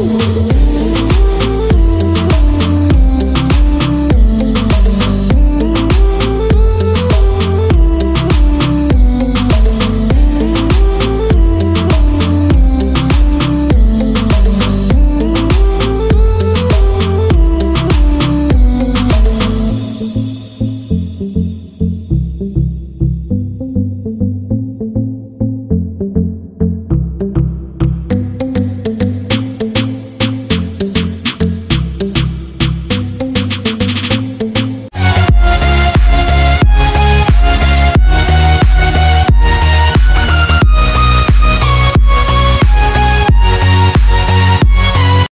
Whoa.